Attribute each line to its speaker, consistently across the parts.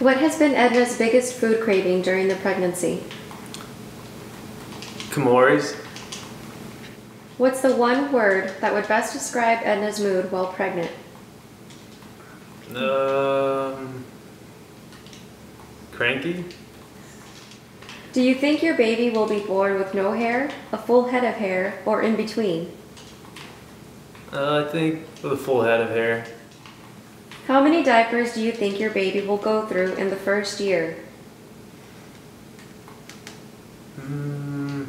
Speaker 1: What has been Edna's biggest food craving during the pregnancy?
Speaker 2: Kamori's.
Speaker 1: What's the one word that would best describe Edna's mood while pregnant?
Speaker 2: Um, cranky.
Speaker 1: Do you think your baby will be born with no hair, a full head of hair, or in between?
Speaker 2: Uh, I think with a full head of hair.
Speaker 1: How many diapers do you think your baby will go through in the first year?
Speaker 2: Mm,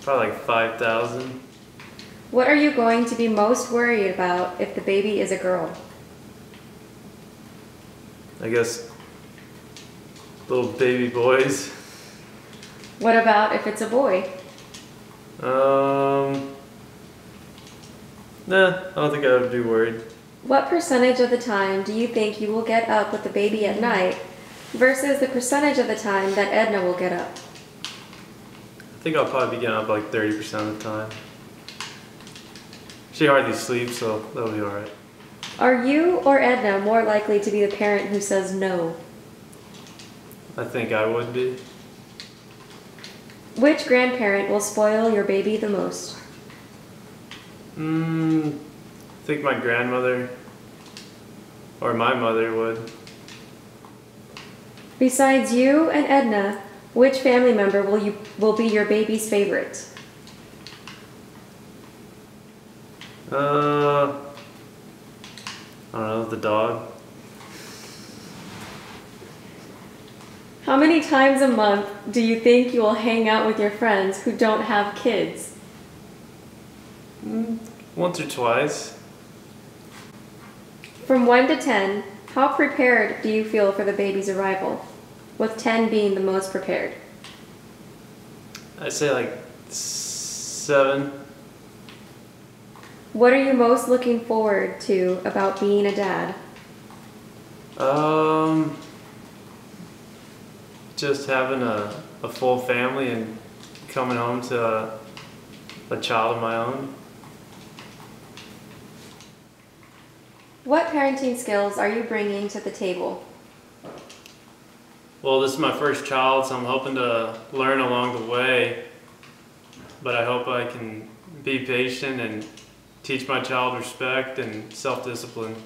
Speaker 2: probably like 5,000.
Speaker 1: What are you going to be most worried about if the baby is a girl?
Speaker 2: I guess little baby boys.
Speaker 1: What about if it's a boy?
Speaker 2: Um, nah, I don't think I would be worried.
Speaker 1: What percentage of the time do you think you will get up with the baby at night versus the percentage of the time that Edna will get up?
Speaker 2: I think I'll probably be getting up like 30% of the time. She hardly sleeps, so that'll be alright.
Speaker 1: Are you or Edna more likely to be the parent who says no?
Speaker 2: I think I would be.
Speaker 1: Which grandparent will spoil your baby the most?
Speaker 2: Mm, I think my grandmother or my mother would.
Speaker 1: Besides you and Edna, which family member will you will be your baby's favorite?
Speaker 2: Uh, I don't know, the dog.
Speaker 1: How many times a month do you think you will hang out with your friends who don't have kids?
Speaker 2: Mm, once or twice.
Speaker 1: From 1 to 10, how prepared do you feel for the baby's arrival? With 10 being the most prepared.
Speaker 2: I'd say like seven.
Speaker 1: What are you most looking forward to about being a dad?
Speaker 2: Um, just having a, a full family and coming home to a, a child of my own.
Speaker 1: What parenting skills are you bringing to the table?
Speaker 2: Well, this is my first child, so I'm hoping to learn along the way. But I hope I can be patient and teach my child respect and self discipline.